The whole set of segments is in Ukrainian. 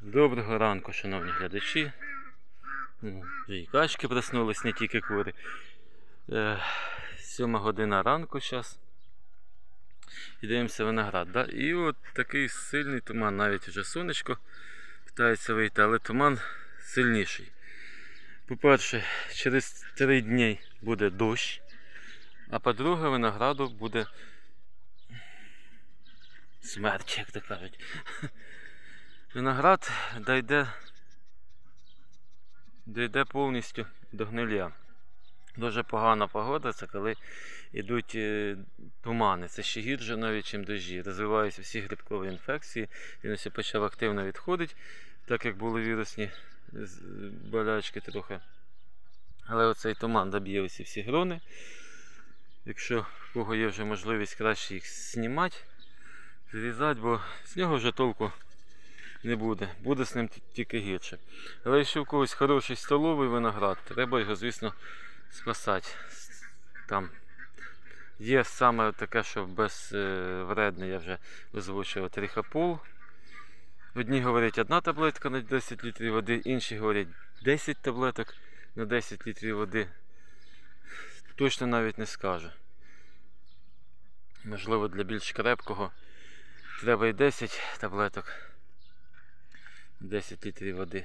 Доброго ранку, шановні глядачі. Ну, Вже і качки проснулись, не тільки кури. Е, Сьома година ранку зараз. І дивимося виноград. Да? І от такий сильний туман, навіть вже сонечко питається вийти, але туман сильніший. По-перше, через 3 дні буде дощ, а по-друге, винограду буде смерть, як то кажуть. Виноград дійде, дійде повністю до гнилля. Дуже погана погода, це коли йдуть е, тумани. Це ще гірше навіть, ніж дощі. Розвиваються всі грибкові інфекції. Він ось почав активно відходити, так як були вірусні болячки трохи. Але оцей туман доб'є усі всі грони. Якщо в кого є вже можливість краще їх знімати, зрізати, бо з нього вже толку не буде. Буде з ним тільки гірше. Але якщо в когось хороший столовий виноград, треба його, звісно, спасати. Там є саме таке, що безвредне, я вже озвучив трихопол. Одні говорять одна таблетка на 10 літрів води, інші говорять 10 таблеток на 10 літрів води. Точно навіть не скажу. Можливо, для більш крепкого треба і 10 таблеток. 10 літрів води.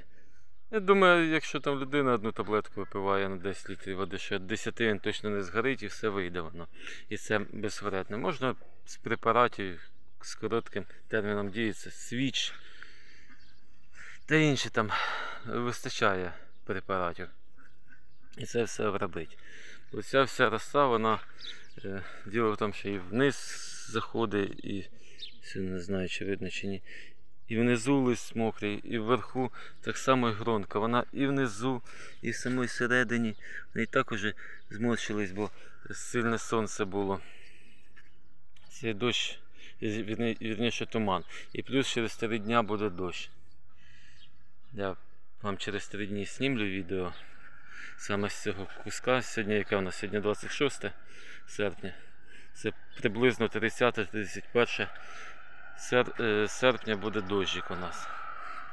Я думаю, якщо там людина одну таблетку випиває на 10 літрів води, що 10 він точно не згорить і все вийде воно. І це безвредне. Можна з препаратів з коротким терміном це свіч та інші там вистачає препаратів. І це все вробить. Оця вся роса, вона е, діло в тому, що і вниз заходить, і це не знаю, чи видно чи ні. І внизу лист мокрий, і вверху так само і гронка. Вона і внизу, і в самій середині. Вони і так уже зморщились, бо сильне сонце було. Цей дощ, вірні- вірніше туман. І плюс через 3 дня буде дощ. Я вам через 3 дні знімлю відео саме з цього куска. Сьогодні яке у нас? Сьогодні 26 серпня. Це приблизно 30-31 сер, е, серпня буде дощик у нас.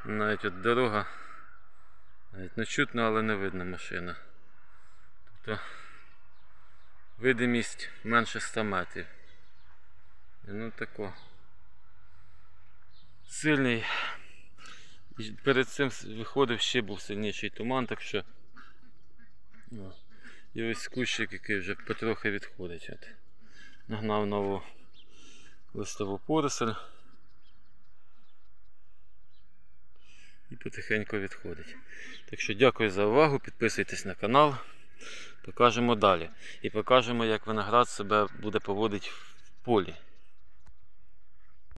Навіть от дорога. Навіть не чутно, але не видно машина. Тобто видимість менше 100 метрів. І Ну тако. Сильний. Перед цим виходив ще був сильніший туман, так що. І ось кущик, який вже потрохи відходить. От. Нагнав нову листову поросль. І потихеньку відходить. Так що дякую за увагу, підписуйтесь на канал. Покажемо далі. І покажемо, як виноград себе буде поводити в полі.